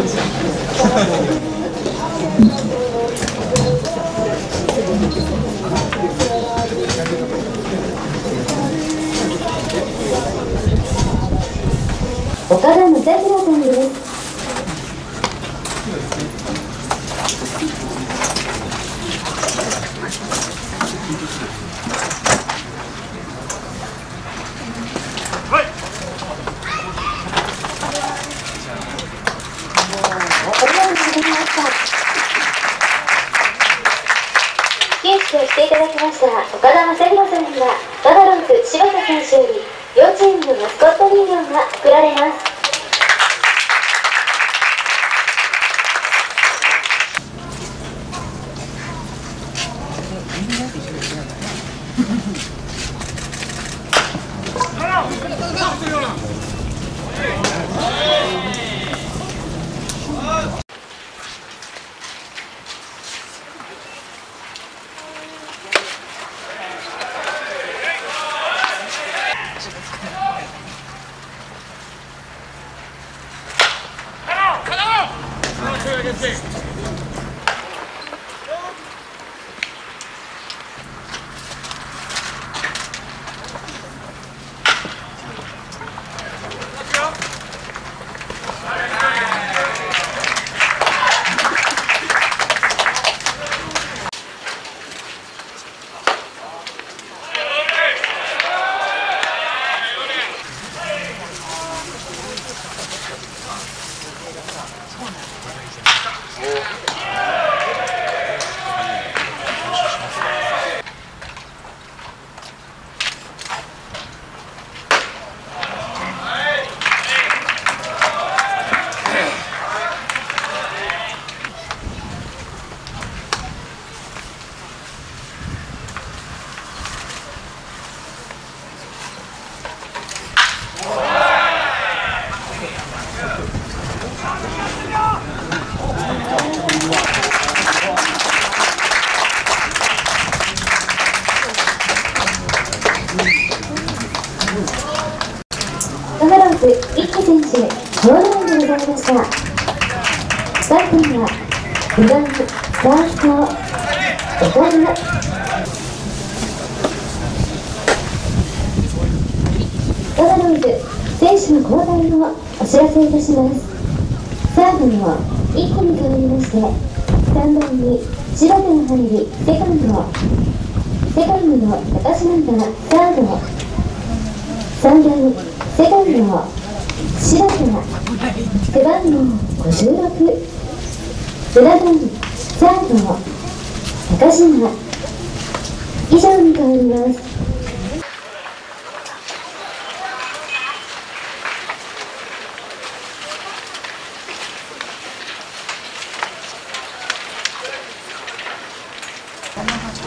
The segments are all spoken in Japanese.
岡田正宏さんですありがとうございました始球式をしていただきました岡田正宏さんにはバファローズ柴田選手より両チームのマスコット人形が贈られます。バファローズ一輝選手ホームランでございましたバッターは2番サースト岡田バファローズ選手の交代をお知らせいたします。サードの一個に変わりまして3番に柴田が入りセカンドセカンドの高島がサード3番セカンド柴田背番号567番サード高島。以上に変わります。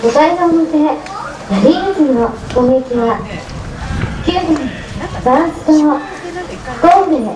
5回の表ラリーズの攻撃は9番ファースト5名力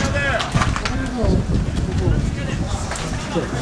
戸1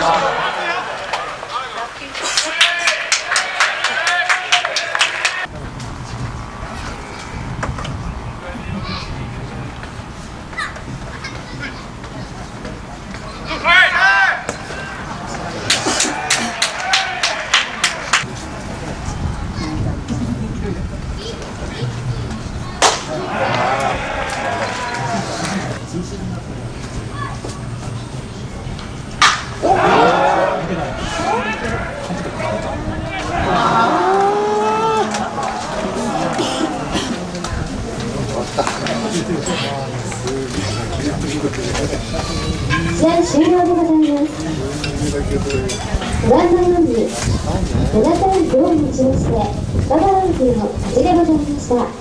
試合終了でございます。ワンダーランブ7対5にしましてババランキーの勝ちでございました。